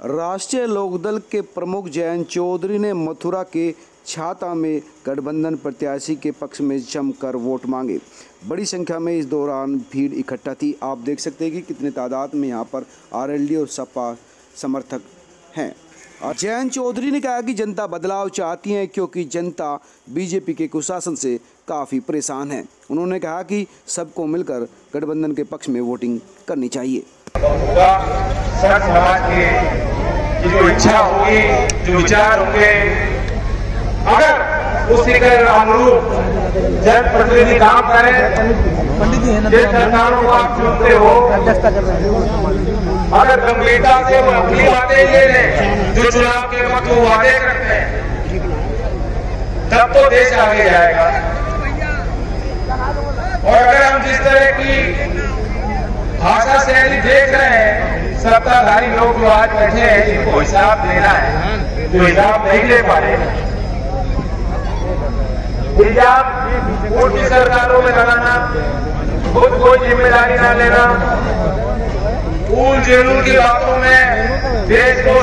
राष्ट्रीय लोकदल के प्रमुख जयंत चौधरी ने मथुरा के छाता में गठबंधन प्रत्याशी के पक्ष में जमकर वोट मांगे। बड़ी संख्या में इस दौरान भीड़ इकट्ठा थी। आप देख सकते हैं कि कितने तादाद में यहाँ पर आरएलडी और सपा समर्थक हैं। और जयंत चौधरी ने कहा कि जनता बदलाव चाहती है क्योंकि जनता बीजेपी के कुशासन से काफ़ी परेशान है। उन्होंने कहा कि सबको मिलकर गठबंधन के पक्ष में वोटिंग करनी चाहिए। संत समाज की की जो इच्छा होगी, जो विचार होंगे। अगर उसी के अनुरूप जनप्रतिनिधि काम करें, जिन सरकारों को आप चुनते हो। अगर गंभीरता से वो अपनी बातें ले लें, जो चुनाव के वक्त वो वादे करते हैं। तब तो देश आगे जाएगा। और अगर हम जिस तरह की भाषा शैली देख रहे हैं सत्ताधारी लोग जो आज बैठे हैं, इनको हिसाब देना है। जो हिसाब नहीं ले पा रहे हिजाब उनकी सरकारों में लगाना, खुद कोई ज़िम्मेदारी ना लेना, उन जेलों की बातों में देश को